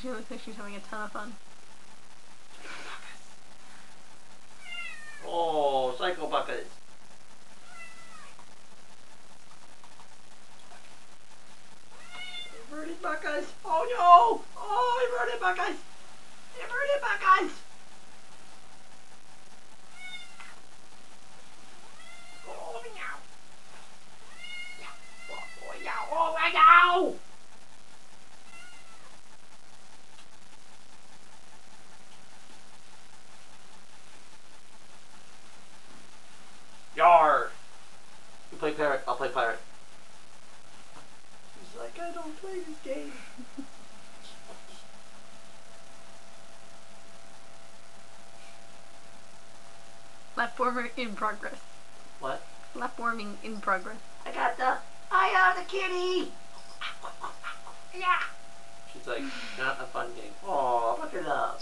She looks like she's having a ton of fun. Oh, Psycho Buckets. Inverted Buckets. Oh no! Oh, inverted Buckets. Inverted Buckets. Oh, meow. Yeah. Oh, oh, yeah. Oh, meow. Yar! You play parrot, pirate. He's like, I don't play this game. Platformer in progress. What? Platforming in progress. I got the eye on the kitty! Yeah! She's like, not a fun game. Oh, look it up.